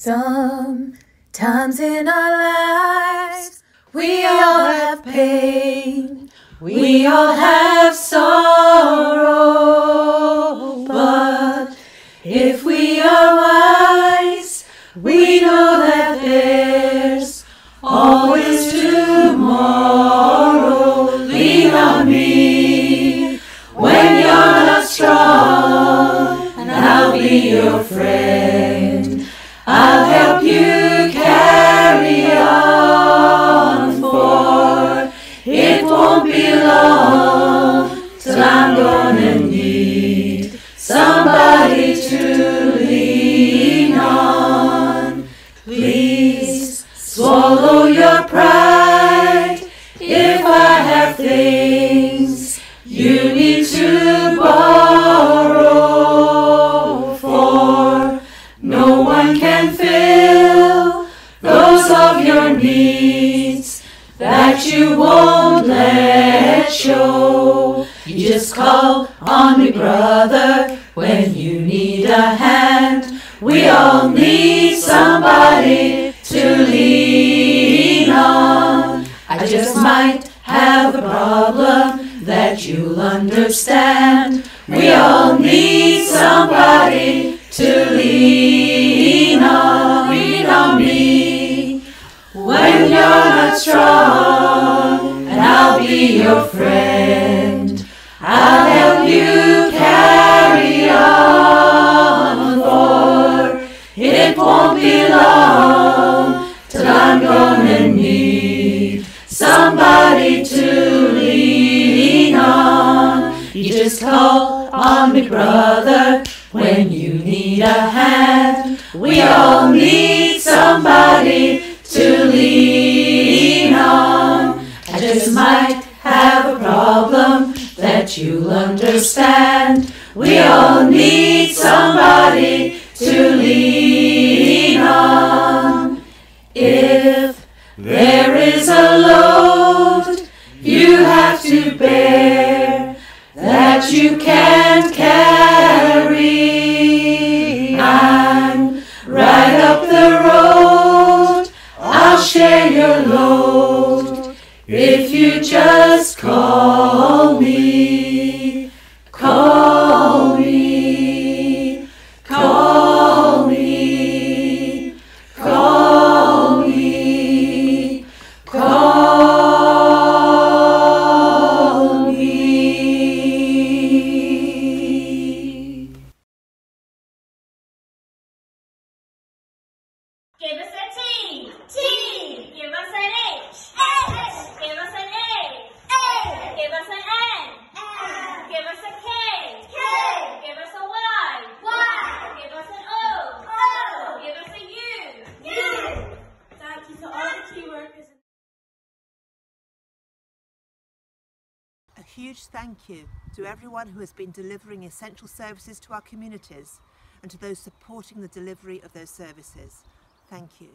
Sometimes in our lives, we all have pain, we all have sorrow, but if we are wise, we know that there's Please swallow your pride if I have things you need to borrow, for no one can fill those of your needs that you won't let show. You just call on me, brother, when you need a hand. We all need to lean on. I just might have a problem that you'll understand. We all need somebody to lean on. Lean on me when you're not strong, and I'll be your friend. I'll help you Call on me, brother, when you need a hand. We all need somebody to lean on. I just might have a problem that you'll understand. We all need somebody to lean on. If there that carry, I'm right up the road. I'll share your load if you just call huge thank you to everyone who has been delivering essential services to our communities and to those supporting the delivery of those services. Thank you.